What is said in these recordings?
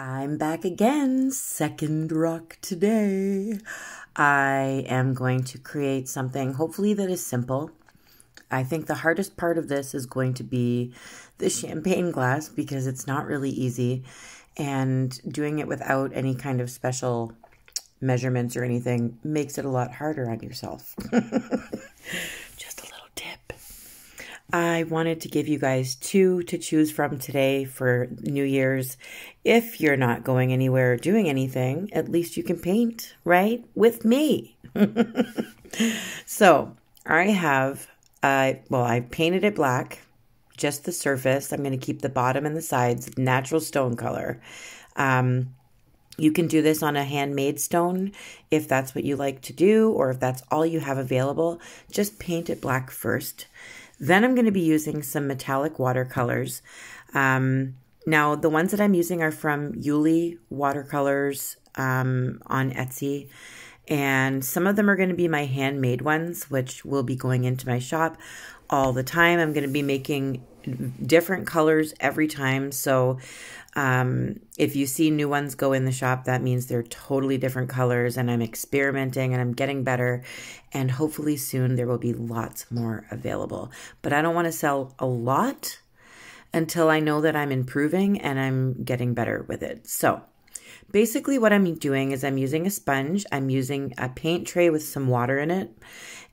I'm back again, second rock today. I am going to create something hopefully that is simple. I think the hardest part of this is going to be the champagne glass because it's not really easy and doing it without any kind of special measurements or anything makes it a lot harder on yourself. I wanted to give you guys two to choose from today for New Year's. If you're not going anywhere or doing anything, at least you can paint, right? With me. so I have, uh, well, I painted it black, just the surface. I'm going to keep the bottom and the sides natural stone color. Um, you can do this on a handmade stone if that's what you like to do, or if that's all you have available. Just paint it black first. Then I'm going to be using some metallic watercolors. Um, now, the ones that I'm using are from Iuile Watercolors um, on Etsy. And some of them are going to be my handmade ones, which will be going into my shop all the time. I'm going to be making different colors every time. So um, if you see new ones go in the shop, that means they're totally different colors, and I'm experimenting and I'm getting better. And hopefully, soon there will be lots more available. But I don't want to sell a lot until I know that I'm improving and I'm getting better with it. So, basically, what I'm doing is I'm using a sponge, I'm using a paint tray with some water in it,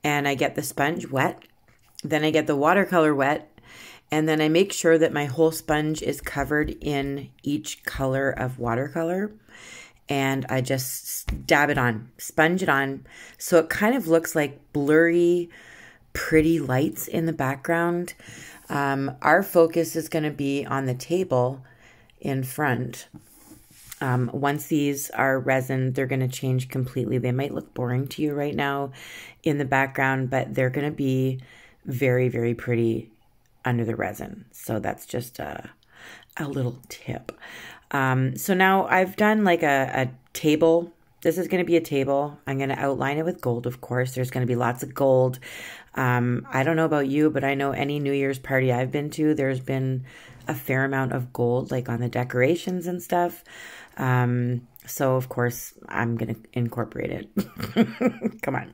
and I get the sponge wet. Then I get the watercolor wet and then I make sure that my whole sponge is covered in each color of watercolor. And I just dab it on, sponge it on. So it kind of looks like blurry, pretty lights in the background. Um, our focus is going to be on the table in front. Um, once these are resin, they're going to change completely. They might look boring to you right now in the background, but they're going to be very, very pretty under the resin. So that's just a, a little tip. Um, so now I've done like a, a table. This is going to be a table. I'm going to outline it with gold, of course. There's going to be lots of gold. Um, I don't know about you, but I know any New Year's party I've been to, there's been a fair amount of gold, like on the decorations and stuff. Um, so, of course, I'm going to incorporate it. Come on.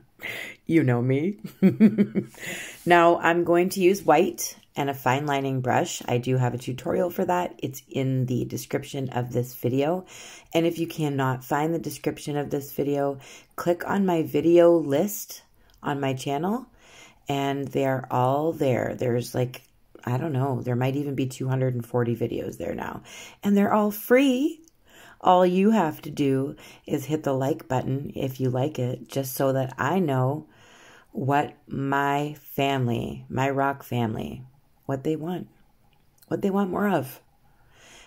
You know me. now, I'm going to use white and a fine lining brush. I do have a tutorial for that. It's in the description of this video. And if you cannot find the description of this video, click on my video list on my channel and they're all there. There's like, I don't know, there might even be 240 videos there now. And they're all free. All you have to do is hit the like button if you like it, just so that I know what my family, my rock family, what they want, what they want more of.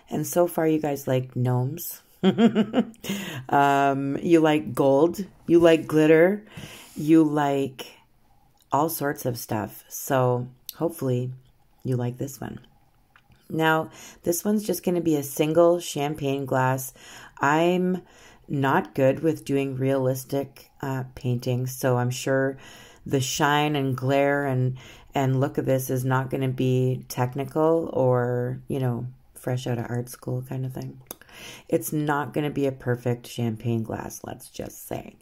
And so far, you guys like gnomes. um, you like gold. You like glitter. You like all sorts of stuff. So hopefully, you like this one. Now, this one's just going to be a single champagne glass. I'm not good with doing realistic uh, paintings, so I'm sure the shine and glare and and look of this is not going to be technical or, you know, fresh out of art school kind of thing. It's not going to be a perfect champagne glass, let's just say.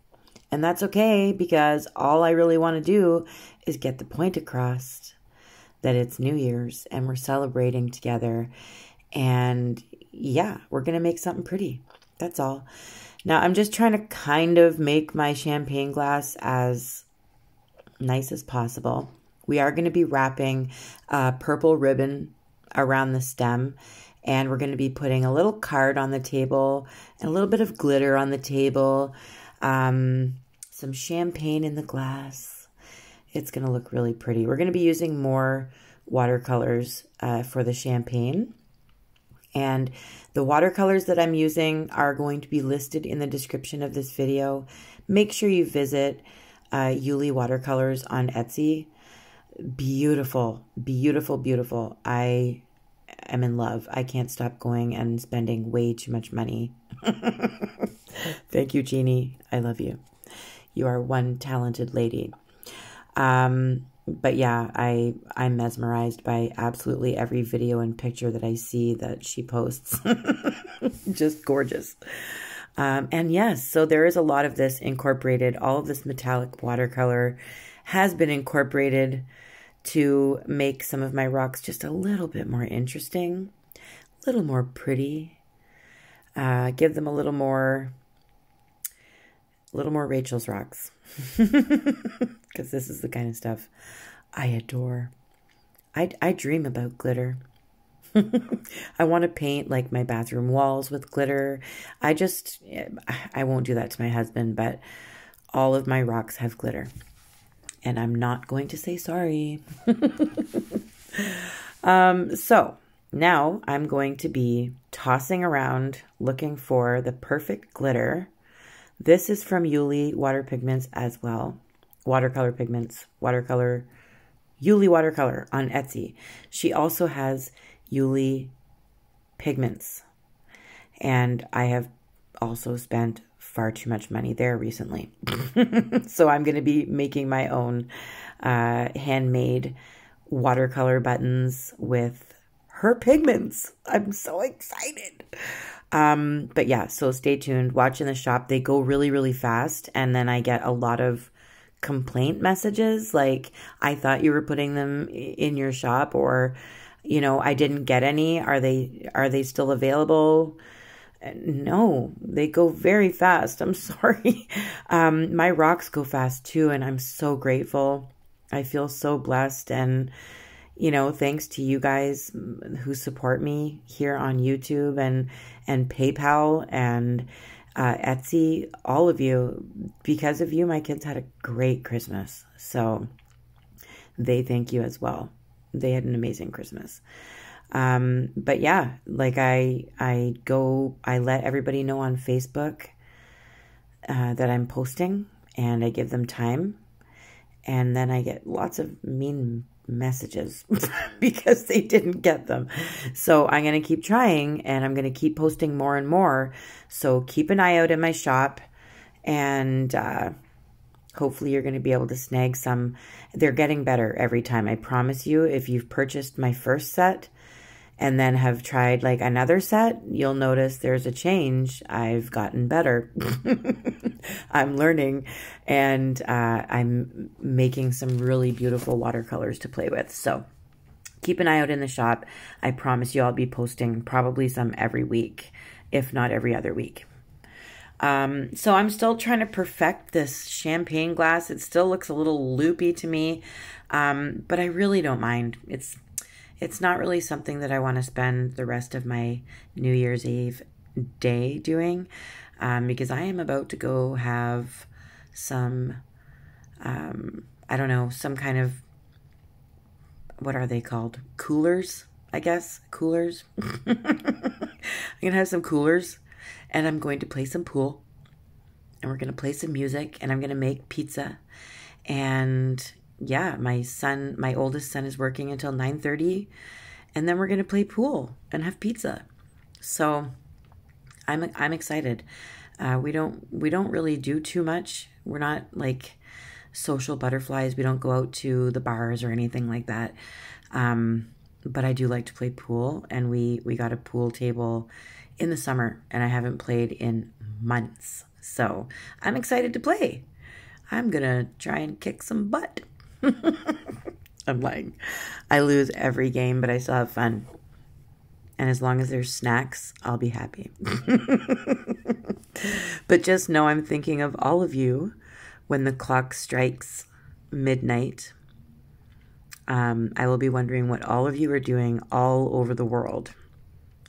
And that's okay because all I really want to do is get the point across that it's New Year's and we're celebrating together. And yeah, we're going to make something pretty. That's all. Now, I'm just trying to kind of make my champagne glass as nice as possible. We are going to be wrapping a purple ribbon around the stem and we're going to be putting a little card on the table and a little bit of glitter on the table, um, some champagne in the glass. It's going to look really pretty. We're going to be using more watercolors uh, for the champagne. And the watercolors that I'm using are going to be listed in the description of this video. Make sure you visit uh, Iuile Watercolors on Etsy beautiful, beautiful, beautiful. I am in love. I can't stop going and spending way too much money. Thank you, Jeannie. I love you. You are one talented lady. Um, but yeah, I I'm mesmerized by absolutely every video and picture that I see that she posts. Just gorgeous. Um, and yes, so there is a lot of this incorporated. All of this metallic watercolor has been incorporated to make some of my rocks just a little bit more interesting, a little more pretty, uh, give them a little more, a little more Rachel's rocks, because this is the kind of stuff I adore. I I dream about glitter. I want to paint like my bathroom walls with glitter. I just I won't do that to my husband, but all of my rocks have glitter and I'm not going to say sorry. um, so now I'm going to be tossing around looking for the perfect glitter. This is from Iuile Water Pigments as well. Watercolor Pigments, watercolor, Iuile Watercolor on Etsy. She also has Iuile Pigments. And I have also spent far too much money there recently. so I'm going to be making my own uh, handmade watercolor buttons with her pigments. I'm so excited. Um, but yeah, so stay tuned. Watch in the shop. They go really, really fast. And then I get a lot of complaint messages like, I thought you were putting them in your shop or, you know, I didn't get any. Are they, are they still available? No, they go very fast. I'm sorry. Um, my rocks go fast too, and I'm so grateful. I feel so blessed. And, you know, thanks to you guys who support me here on YouTube and, and PayPal and uh, Etsy, all of you. Because of you, my kids had a great Christmas. So they thank you as well. They had an amazing Christmas. Um, but yeah, like I, I go, I let everybody know on Facebook uh, that I'm posting and I give them time. And then I get lots of mean messages because they didn't get them. So I'm going to keep trying and I'm going to keep posting more and more. So keep an eye out in my shop and, uh, hopefully you're going to be able to snag some. They're getting better every time. I promise you, if you've purchased my first set, and then have tried like another set, you'll notice there's a change. I've gotten better. I'm learning and uh, I'm making some really beautiful watercolors to play with. So keep an eye out in the shop. I promise you I'll be posting probably some every week, if not every other week. Um, so I'm still trying to perfect this champagne glass. It still looks a little loopy to me, um, but I really don't mind. It's it's not really something that I want to spend the rest of my New Year's Eve day doing um, because I am about to go have some, um, I don't know, some kind of, what are they called? Coolers, I guess. Coolers. I'm going to have some coolers and I'm going to play some pool and we're going to play some music and I'm going to make pizza and yeah, my son, my oldest son is working until 9:30 and then we're going to play pool and have pizza. So I'm I'm excited. Uh, we don't we don't really do too much. We're not like social butterflies. We don't go out to the bars or anything like that. Um, but I do like to play pool, and we we got a pool table in the summer, and I haven't played in months. So I'm excited to play. I'm gonna try and kick some butt. I'm lying. I lose every game, but I still have fun. And as long as there's snacks, I'll be happy. but just know I'm thinking of all of you when the clock strikes midnight. Um, I will be wondering what all of you are doing all over the world.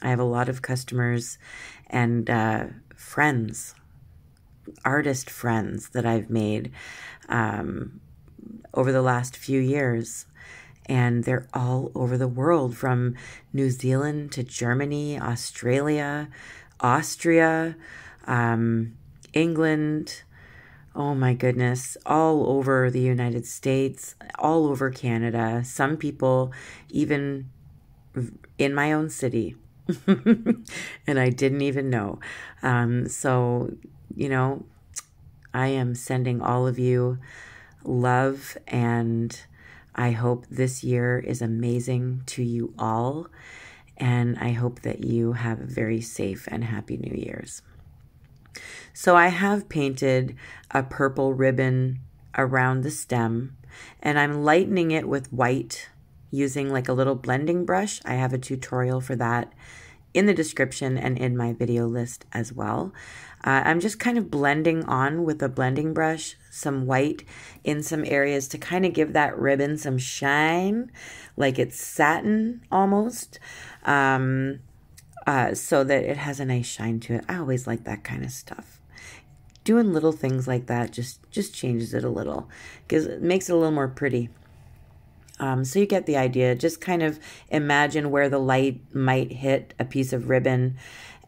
I have a lot of customers and uh, friends, artist friends that I've made um, over the last few years. And they're all over the world from New Zealand to Germany, Australia, Austria, um, England. Oh my goodness, all over the United States, all over Canada. Some people even in my own city. and I didn't even know. Um, so, you know, I am sending all of you love and I hope this year is amazing to you all, and I hope that you have a very safe and happy New Year's. So I have painted a purple ribbon around the stem, and I'm lightening it with white using like a little blending brush. I have a tutorial for that in the description and in my video list as well. Uh, I'm just kind of blending on with a blending brush some white in some areas to kind of give that ribbon some shine, like it's satin almost, um, uh, so that it has a nice shine to it. I always like that kind of stuff. Doing little things like that just just changes it a little because it makes it a little more pretty. Um, so you get the idea. Just kind of imagine where the light might hit a piece of ribbon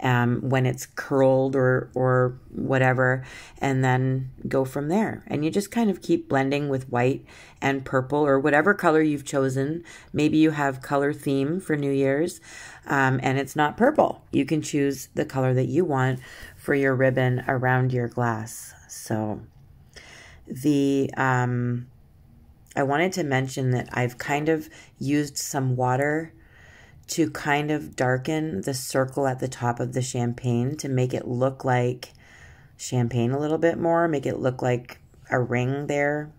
um, when it's curled or or whatever, and then go from there. And you just kind of keep blending with white and purple or whatever color you've chosen. Maybe you have color theme for New Year's, um, and it's not purple. You can choose the color that you want for your ribbon around your glass. So the um, I wanted to mention that I've kind of used some water to kind of darken the circle at the top of the champagne to make it look like champagne a little bit more, make it look like a ring there.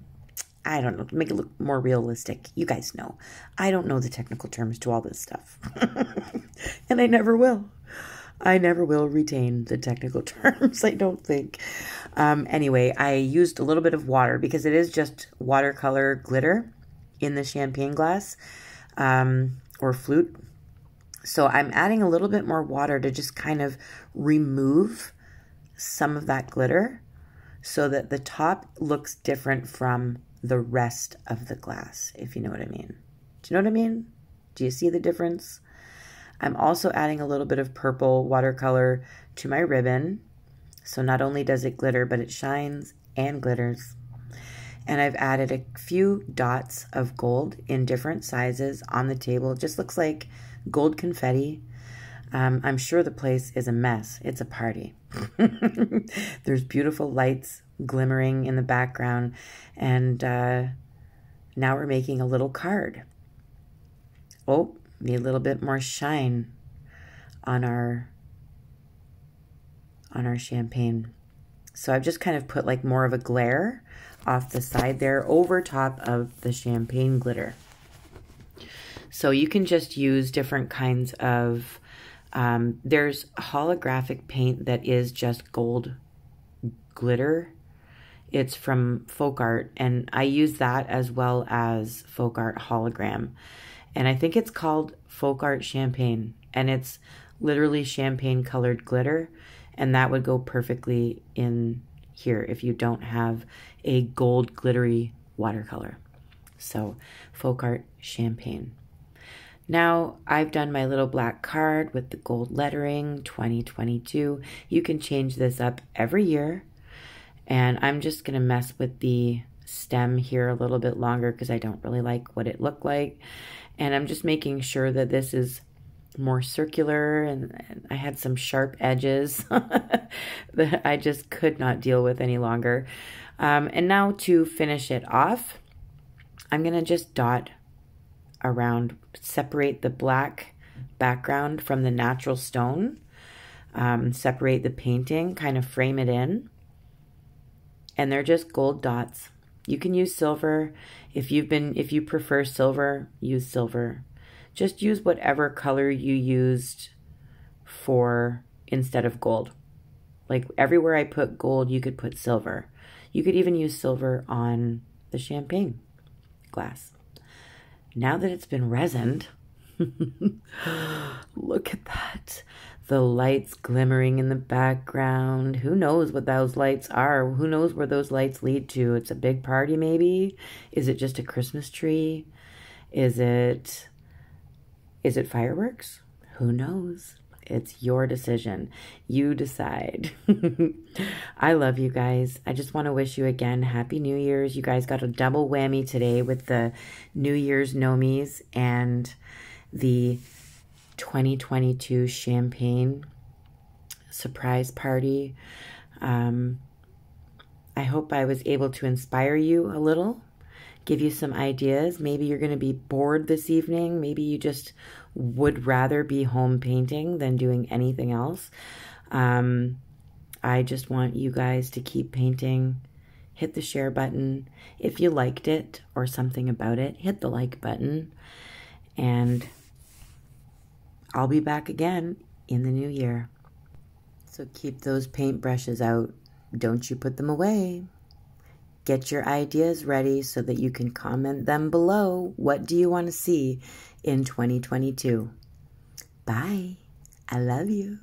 I don't know, make it look more realistic. You guys know. I don't know the technical terms to all this stuff. and I never will. I never will retain the technical terms, I don't think. Um, anyway, I used a little bit of water because it is just watercolor glitter in the champagne glass um, or flute. So I'm adding a little bit more water to just kind of remove some of that glitter so that the top looks different from the rest of the glass, if you know what I mean. Do you know what I mean? Do you see the difference? I'm also adding a little bit of purple watercolor to my ribbon. So not only does it glitter, but it shines and glitters. And I've added a few dots of gold in different sizes on the table. It just looks like gold confetti. Um, I'm sure the place is a mess. It's a party. There's beautiful lights glimmering in the background. And uh, now we're making a little card. Oh, Need a little bit more shine on our on our champagne. So I've just kind of put like more of a glare off the side there over top of the champagne glitter. So you can just use different kinds of, um, there's holographic paint that is just gold glitter. It's from Folk Art, and I use that as well as Folk Art hologram and I think it's called Folk Art Champagne, and it's literally champagne colored glitter, and that would go perfectly in here if you don't have a gold glittery watercolor. So, Folk Art Champagne. Now, I've done my little black card with the gold lettering 2022. You can change this up every year. And I'm just going to mess with the stem here a little bit longer because I don't really like what it looked like. And I'm just making sure that this is more circular and, and I had some sharp edges that I just could not deal with any longer. Um, and now to finish it off, I'm going to just dot around, separate the black background from the natural stone, um, separate the painting, kind of frame it in. And they're just gold dots. You can use silver. If you've been if you prefer silver, use silver. Just use whatever color you used for instead of gold. Like everywhere I put gold, you could put silver. You could even use silver on the champagne glass. Now that it's been resined, look at that the lights glimmering in the background. Who knows what those lights are? Who knows where those lights lead to? It's a big party, maybe? Is it just a Christmas tree? Is it is it fireworks? Who knows? It's your decision. You decide. I love you guys. I just want to wish you again Happy New Year's. You guys got a double whammy today with the New Year's Gnomies and the 2022 champagne surprise party. Um, I hope I was able to inspire you a little give you some ideas. Maybe you're going to be bored this evening. Maybe you just would rather be home painting than doing anything else. Um, I just want you guys to keep painting. Hit the share button. If you liked it or something about it, hit the like button. And I'll be back again in the new year. So keep those paintbrushes out. Don't you put them away. Get your ideas ready so that you can comment them below. What do you want to see in 2022? Bye. I love you.